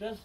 just